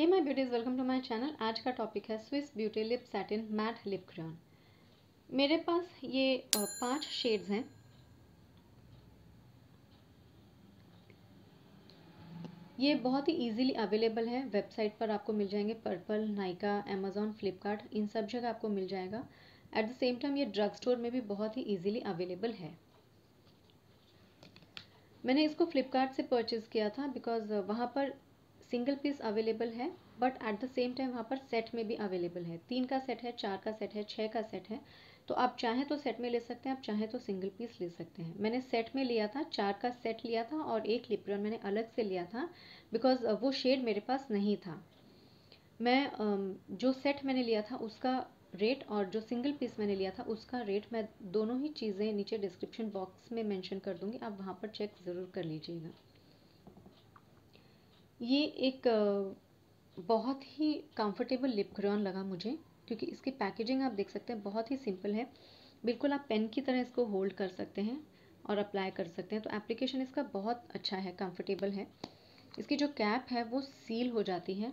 Hey my beauties welcome to my channel आज का topic है Swiss beauty lip satin matte lip crayon मेरे पास ये पाँच शेड्स हैं। ये बहुत ही इजीली अवेलेबल है। वेबसाइट पर आपको मिल जाएँगे पर्पल नाइका अमेजोन फ्लिपकार्ट इन सब जगह आपको मिल जाएगा। एट द सेम टाइम ये ड्रग स्टोर में भी बहुत ही इजीली अवेलेबल है। मैंने इसको फ्लिपकार्ट से परचेज़ किया था बिकॉज़ वहाँ पर सिंगल पीस अवेलेबल है but at the same time वहाँ पर सेट में भी अवेलेबल है। तीन का सेट है, चार का सेट है छः का सेट है तो आप चाहें तो सेट में ले सकते हैं, आप चाहें तो सिंगल पीस ले सकते हैं। मैंने सेट में लिया था, चार का सेट लिया था और एक लिप्रियन मैंने अलग से लिया था बिकॉज़ वो शेड मेरे पास नहीं था। मैं जो सेट मैंने लिया था उसका रेट और जो सिंगल पीस मैंने लिया था उसका रेट मैं दोनों ही चीज़ें नीचे डिस्क्रिप्शन बॉक्स में मेंशन कर दूँगी, आप वहाँ पर चेक ज़रूर कर लीजिएगा। ये एक बहुत ही कंफर्टेबल लिप क्रेयॉन लगा मुझे, क्योंकि इसकी पैकेजिंग आप देख सकते हैं, बहुत ही सिंपल है। बिल्कुल आप पेन की तरह इसको होल्ड कर सकते हैं और अप्लाई कर सकते हैं। तो एप्लीकेशन इसका बहुत अच्छा है कंफर्टेबल है। इसकी जो कैप है, वो सील हो जाती है।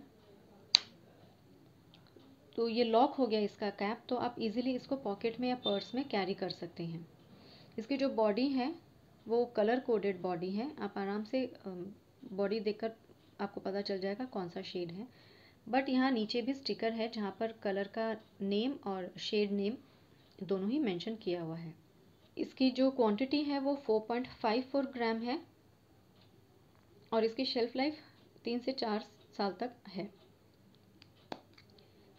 तो ये लॉक हो गया इसका कैप तो आप इजीली इसको पॉकेट में या पर्स में कैरी कर सकते हैं। इसकी जो बॉडी है, वो कलर कोडेड बॉडी है। आप आराम से बॉडी देखकर आपको पता चल जाएगा कौन सा शेड है। बट यहाँ नीचे भी स्टिकर है जहाँ पर कलर का नेम और शेड नेम दोनों ही मेंशन किया हुआ है। इसकी जो क्वांटिटी है वो 4.54 ग्राम है और इसकी शेल्फ लाइफ तीन से चार साल तक है।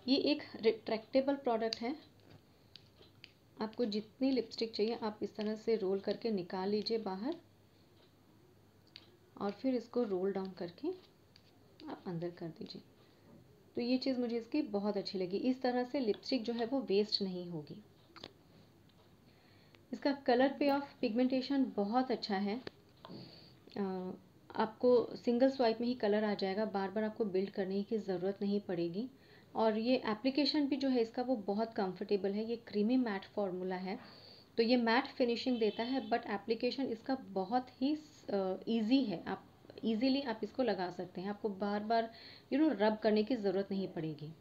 ये एक रिट्रैक्टेबल प्रोडक्ट है। आपको जितनी लिपस्टिक चाहिए, आप इस तरह से रोल करके निकाल लीजिए बाहर। और फिर इसको रोल डाउन करके आप अंदर कर दीजिए। तो ये चीज़ मुझे इसकी बहुत अच्छी लगी। इस तरह से लिपस्टिक जो है वो वेस्ट नहीं होगी। इसका कलर पे ऑफ़ पिगमेंटेशन बहुत अच्छा है। आपको सिंगल स्वाइप में ही कलर आ जाएगा। बार बार आपको बिल्ड करने की ज़रूरत नहीं पड़ेगी। और ये एप्लीकेशन भी जो है इसका वो बहुत कंफर्टेबल है। ये क्रीमी मैट फॉर्मूला है। तो ये मैट फिनिशिंग देता है बट एप्लीकेशन इसका बहुत ही ईजी है। आप ईजीली आप इसको लगा सकते हैं। आपको बार बार यू नो रब करने की ज़रूरत नहीं पड़ेगी।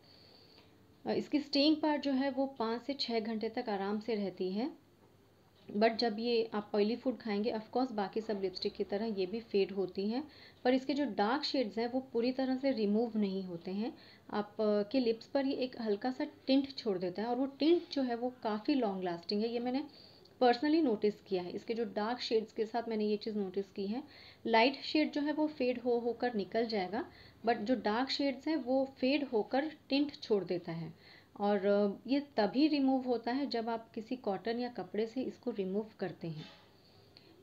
इसकी स्टेइंग पार्ट जो है वो पाँच से छः घंटे तक आराम से रहती है। बट जब ये आप ऑयली फ़ूड खाएँगे ऑफकोर्स बाकी सब लिपस्टिक की तरह ये भी फेड होती हैं। पर इसके जो डार्क शेड्स हैं, वो पूरी तरह से रिमूव नहीं होते हैं। आप के लिप्स पर ये एक हल्का सा टिंट छोड़ देता है और वो टिंट जो है वो काफ़ी लॉन्ग लास्टिंग है। ये मैंने पर्सनली नोटिस किया है। इसके जो डार्क शेड्स के साथ मैंने ये चीज़ नोटिस की है लाइट शेड जो है वो फेड हो होकर निकल जाएगा बट जो डार्क शेड्स हैं वो फेड होकर टिंट छोड़ देता है। और ये तभी रिमूव होता है जब आप किसी कॉटन या कपड़े से इसको रिमूव करते हैं।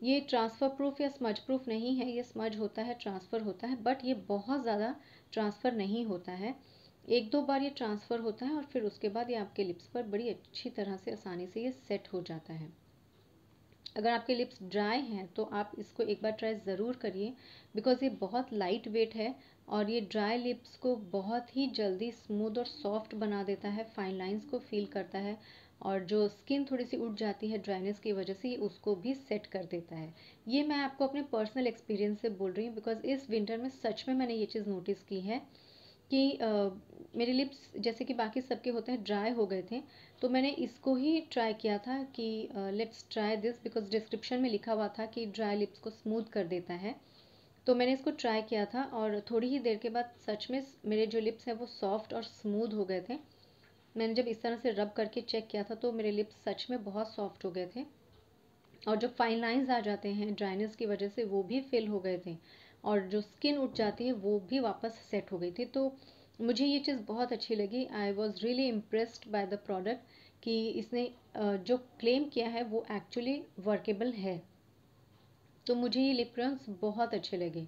ये ट्रांसफ़र प्रूफ या स्मज प्रूफ नहीं है, ये स्मज होता है ट्रांसफ़र होता है बट ये बहुत ज़्यादा ट्रांसफ़र नहीं होता है। एक दो बार ये ट्रांसफ़र होता है और फिर उसके बाद ये आपके लिप्स पर बड़ी अच्छी तरह से आसानी से ये सेट हो जाता है। अगर आपके लिप्स ड्राई हैं तो आप इसको एक बार ट्राई ज़रूर करिए बिकॉज़ ये बहुत लाइट वेट है और ये ड्राई लिप्स को बहुत ही जल्दी स्मूथ और सॉफ्ट बना देता है फाइन लाइंस को फील करता है और जो स्किन थोड़ी सी उठ जाती है ड्राइनेस की वजह से उसको भी सेट कर देता है। ये मैं आपको अपने पर्सनल एक्सपीरियंस से बोल रही हूँ बिकॉज़ इस विंटर में सच में मैंने ये चीज़ नोटिस की है। कि मेरे लिप्स जैसे कि बाकी सबके होते हैं ड्राई हो गए थे तो मैंने इसको ही ट्राई किया था कि let's try this because description में लिखा हुआ था कि ड्राई लिप्स को स्मूथ कर देता है। तो मैंने इसको ट्राई किया था और थोड़ी ही देर के बाद सच में मेरे जो लिप्स हैं वो सॉफ्ट और स्मूथ हो गए थे। मैंने जब इस तरह से रब करके चेक किया था तो मेरे लिप्स सच में बहुत सॉफ्ट हो गए थे। और जो फाइन लाइंस आ जाते हैं ड्राइनेस की वजह से वो भी फिल हो गए थे। और जो स्किन उठ जाती है, वो भी वापस सेट हो गई थी। तो मुझे ये चीज़ बहुत अच्छी लगी। I was really impressed by the product कि इसने जो क्लेम किया है, वो एक्चुअली वर्केबल है। तो मुझे ये लिप क्रेयॉन्स बहुत अच्छे लगे।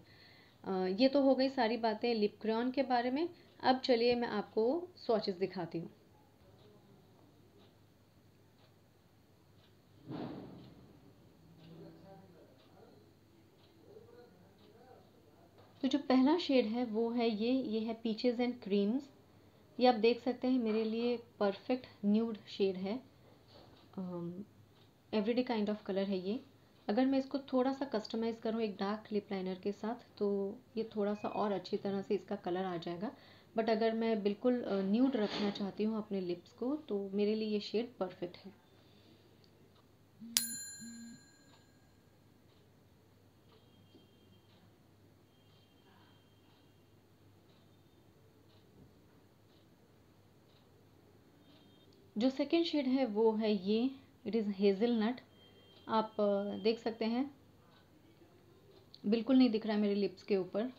ये तो हो गई सारी बातें लिप क्रेयॉन के बारे में। अब चलिए मैं आपको स्वॉचेस दिखाती हूँ। तो जो पहला शेड है, वो है ये ये है पीचेज़ एंड क्रीम्स ये आप देख सकते हैं, मेरे लिए परफेक्ट न्यूड शेड है. एवरीडे काइंड ऑफ़ कलर है ये. अगर मैं इसको थोड़ा सा कस्टमाइज़ करूँ एक डार्क लिप लाइनर के साथ तो ये थोड़ा सा और अच्छी तरह से इसका कलर आ जाएगा. बट अगर मैं बिल्कुल न्यूड रखना चाहती हूँ अपने लिप्स को तो मेरे लिए ये शेड परफेक्ट है. जो सेकेंड शेड है, वो है ये. इट इज़ हेज़ल नट आप देख सकते हैं. बिल्कुल नहीं दिख रहा है मेरे लिप्स के ऊपर.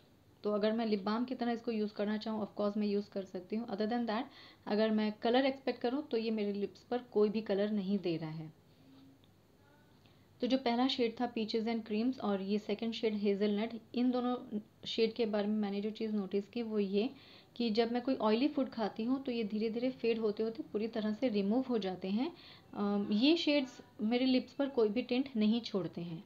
तो अगर मैं लिप बाम की तरह इसको यूज़ करना चाहूँ ऑफकोर्स मैं यूज़ कर सकती हूँ. अदर देन दैट अगर मैं कलर एक्सपेक्ट करूँ तो ये मेरे लिप्स पर कोई भी कलर नहीं दे रहा है. तो जो पहला शेड था पीचेज एंड क्रीम्स और ये सेकंड शेड हेज़ल नट इन दोनों शेड के बारे में मैंने जो चीज़ नोटिस की, वो ये कि जब मैं कोई ऑयली फ़ूड खाती हूँ तो ये धीरे धीरे फेड होते होते पूरी तरह से रिमूव हो जाते हैं। ये शेड्स मेरे लिप्स पर कोई भी टेंट नहीं छोड़ते हैं।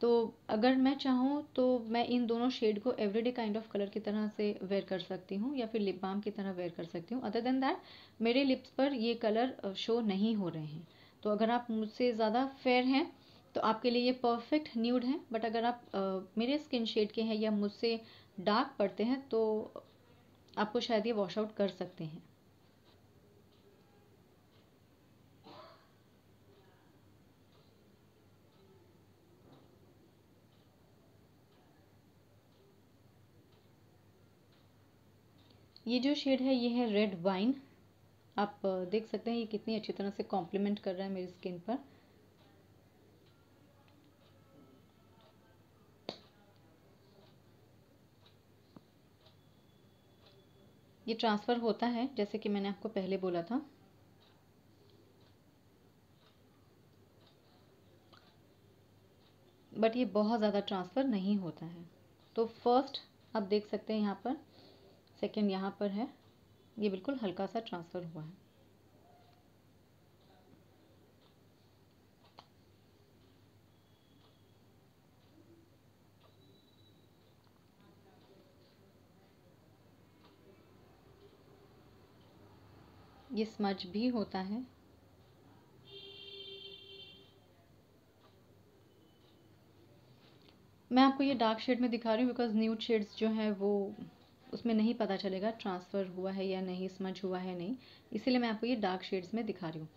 तो अगर मैं चाहूँ तो मैं इन दोनों शेड को एवरीडे काइंड ऑफ़ कलर की तरह से वेयर कर सकती हूँ या फिर लिप बाम की तरह वेयर कर सकती हूँ। अदर देन दैट मेरे लिप्स पर ये कलर शो नहीं हो रहे हैं। तो अगर आप मुझसे ज़्यादा फेयर हैं तो आपके लिए ये परफेक्ट न्यूड है। बट अगर आप आ, मेरे स्किन शेड के हैं या मुझसे डार्क पड़ते हैं तो आपको शायद ये वॉश आउट कर सकते हैं। ये जो शेड है, ये है रेड वाइन आप देख सकते हैं ये कितनी अच्छी तरह से कॉम्प्लीमेंट कर रहा है मेरी स्किन पर। ये ट्रांसफ़र होता है, जैसे कि मैंने आपको पहले बोला था। बट ये बहुत ज़्यादा ट्रांसफ़र नहीं होता है। तो फ़र्स्ट आप देख सकते हैं यहाँ पर सेकेंड यहाँ पर है। ये बिल्कुल हल्का सा ट्रांसफ़र हुआ है। ये स्मज भी होता है। मैं आपको ये डार्क शेड में दिखा रही हूँ बिकॉज़ न्यूड शेड्स जो हैं वो उसमें नहीं पता चलेगा ट्रांसफ़र हुआ है या नहीं स्मज हुआ है नहीं। इसीलिए मैं आपको ये डार्क शेड्स में दिखा रही हूँ।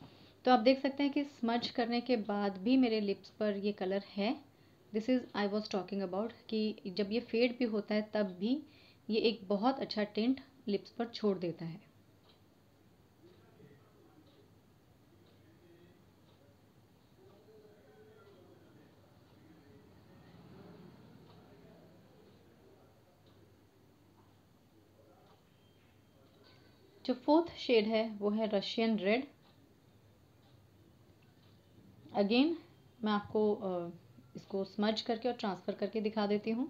तो आप देख सकते हैं कि स्मज करने के बाद भी मेरे लिप्स पर ये कलर है। This is I was talking about कि जब ये फेड भी होता है तब भी ये एक बहुत अच्छा टेंट लिप्स पर छोड़ देता है। जो फोर्थ शेड है, वो है रशियन रेड अगेन मैं आपको इसको स्मर्ज करके और ट्रांसफ़र करके दिखा देती हूँ।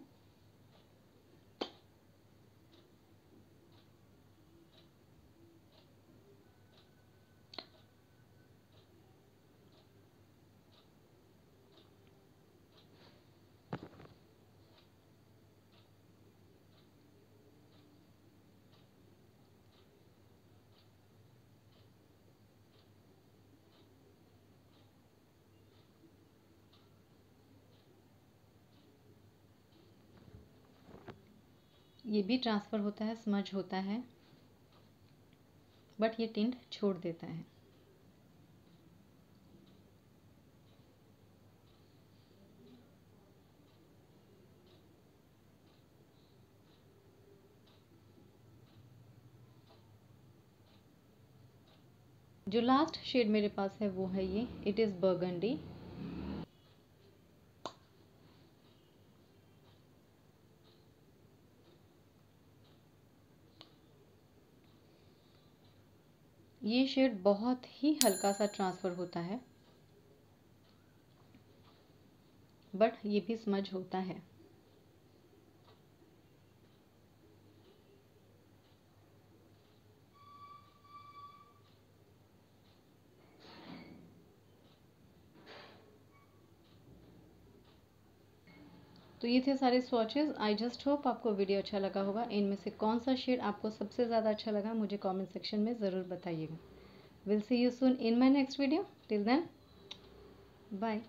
ये भी ट्रांसफ़र होता है स्मज होता है बट ये टिंट छोड़ देता है। जो लास्ट शेड मेरे पास है वो है ये इट इज़ बर्गंडी ये शेड बहुत ही हल्का सा ट्रांसफ़र होता है बट ये भी समझ होता है। तो ये थे सारे स्वॉचेस आई जस्ट होप आपको वीडियो अच्छा लगा होगा. इनमें से कौन सा शेड आपको सबसे ज़्यादा अच्छा लगा, मुझे कमेंट सेक्शन में ज़रूर बताइएगा. Will see you soon in my next video till then bye